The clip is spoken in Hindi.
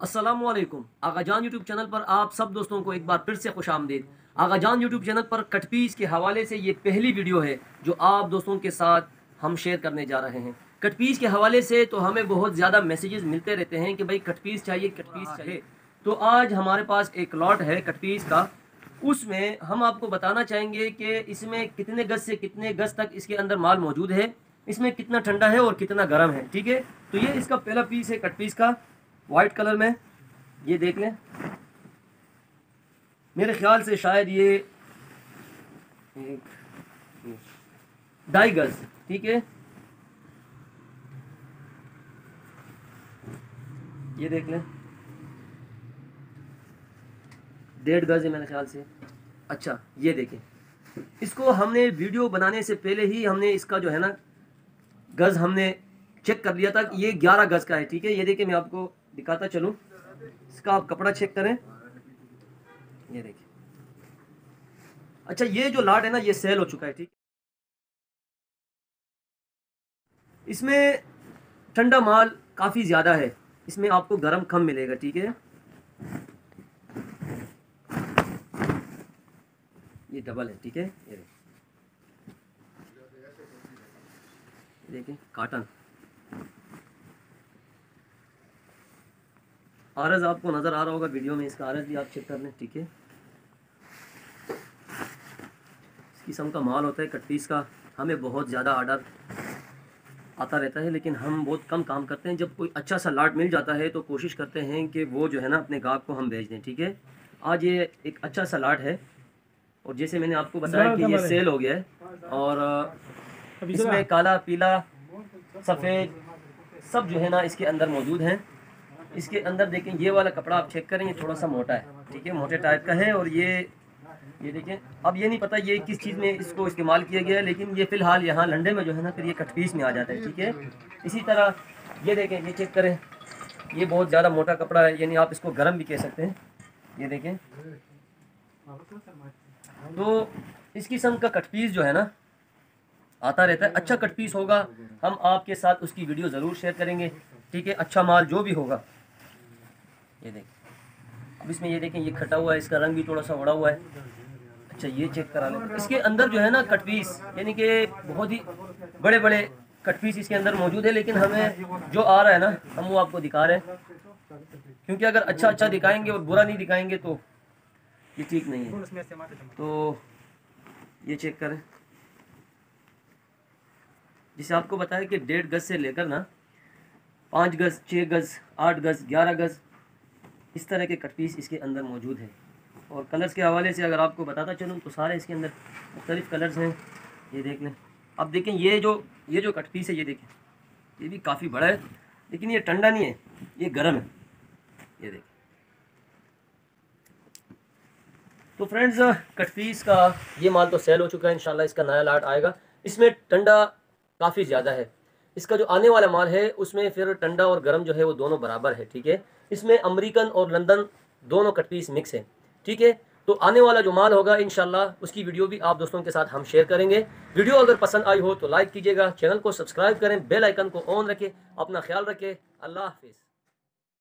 असलकुम आगा जान यूट्यूब चैनल पर आप सब दोस्तों को एक बार फिर से खुश आमदीद। आगा जान यूट्यूब चैनल पर कटपीस के हवाले से ये पहली वीडियो है, जो आप दोस्तों के साथ हम शेयर करने जा रहे हैं। कटपीस के हवाले से तो हमें बहुत ज़्यादा मैसेजेस मिलते रहते हैं कि भाई, कटपीस चाहिए कटपीस चाहिए। तो आज हमारे पास एक लॉट है कटपीस का। उसमें हम आपको बताना चाहेंगे कि इसमें कितने गज से कितने गज तक इसके अंदर माल मौजूद है, इसमें कितना ठंडा है और कितना गर्म है, ठीक है? तो ये इसका पहला पीस है कट पीस का। वाइट कलर में, ये देख लें। मेरे ख्याल से शायद ये ढाई गज ठीक है? ये देख लें। डेढ़ गज है मेरे ख्याल से। अच्छा ये देखें। इसको हमने वीडियो बनाने से पहले ही हमने इसका जो है ना गज़ हमने चेक कर लिया था ये ग्यारह गज़ का है, ठीक है? ये देखिए मैं आपको दिखाता चलूँ। इसका आप कपड़ा चेक करें। ये देखिए। अच्छा ये जो लाट है ना, ये सेल हो चुका है, ठीक इसमें ठंडा माल काफ़ी ज़्यादा है। इसमें आपको गर्म कम मिलेगा, ठीक है? ये डबल है, ठीक है? ये देखिए। काटन आरज आपको नज़र आ रहा होगा वीडियो में इसका आरज भी आप चेक कर लें ठीक है? इस किस्म का माल होता है कट्टीस का। हमें बहुत ज़्यादा आर्डर आता रहता है लेकिन हम बहुत कम काम करते हैं। जब कोई अच्छा सा लाट मिल जाता है तो कोशिश करते हैं कि वो जो है ना अपने गाहक को हम भेज दें ठीक है? आज ये एक अच्छा सा लाट है और जैसे मैंने आपको बताया कि ये सेल हो गया है और इसमें काला पीला सफ़ेद सब जो है ना इसके अंदर मौजूद हैं। इसके अंदर देखें, ये वाला कपड़ा आप चेक करें ये थोड़ा सा मोटा है, ठीक है? मोटे टाइप का है और ये ये देखें, अब ये नहीं पता ये किस चीज़ में इसको इस्तेमाल किया गया है, लेकिन ये फ़िलहाल यहाँ लंडे में जो है ना, फिर ये कटपीस में आ जाता है, ठीक है? इसी तरह, ये देखें, ये चेक करें, ये बहुत ज़्यादा मोटा कपड़ा है, यानी आप इसको गर्म भी कह सकते हैं, ये देखें। तो इस किस्म का कटपीस जो है ना, आता रहता है अच्छा कटपीस होगा, हम आपके साथ उसकी वीडियो ज़रूर शेयर करेंगे, ठीक है? अच्छा माल जो भी होगा ये देखें। अब इसमें ये देखें, ये खटा हुआ है, इसका रंग भी थोड़ा सा उड़ा हुआ है। अच्छा ये चेक करा लें। इसके अंदर जो है ना कट पीस यानी कि बहुत ही बड़े बड़े कट पीस इसके अंदर मौजूद है, लेकिन हमें जो आ रहा है ना, हम वो आपको दिखा रहे हैं। क्योंकि अगर अच्छा अच्छा दिखाएँगे और बुरा नहीं दिखाएँगे तो ये ठीक नहीं है। तो ये चेक करें। जिसे आपको बताया कि डेढ़ गज़ से लेकर ना, पाँच गज़ छः गज़, आठ गज़, ग्यारह गज़ इस तरह के कट पीस इसके अंदर मौजूद है। और कलर्स के हवाले से अगर आपको बताता चलूँ तो सारे इसके अंदर मुख्तलिफ़ कलर्स हैं। ये देख लें। अब देखें, ये जो ये जो कट पीस है, ये देखें। ये भी काफ़ी बड़ा है, लेकिन ये ठंडा नहीं है, ये गर्म है। ये देखें। तो फ्रेंड्स कट पीस का ये माल तो सेल हो चुका है, इंशाल्लाह इसका नया लाट आएगा। इसमें ठंडा काफ़ी ज़्यादा है। इसका जो आने वाला माल है, उसमें फिर ठंडा और गर्म जो है, वो दोनों बराबर है, ठीक है? इसमें अमरीकन और लंदन दोनों कट पीस मिक्स है, ठीक है? तो आने वाला जो माल होगा इन उसकी वीडियो भी आप दोस्तों के साथ हम शेयर करेंगे। वीडियो अगर पसंद आई हो तो लाइक कीजिएगा, चैनल को सब्सक्राइब करें बेल आइकन को ऑन रखें, अपना ख्याल रखें। अल्लाह हाफिज़।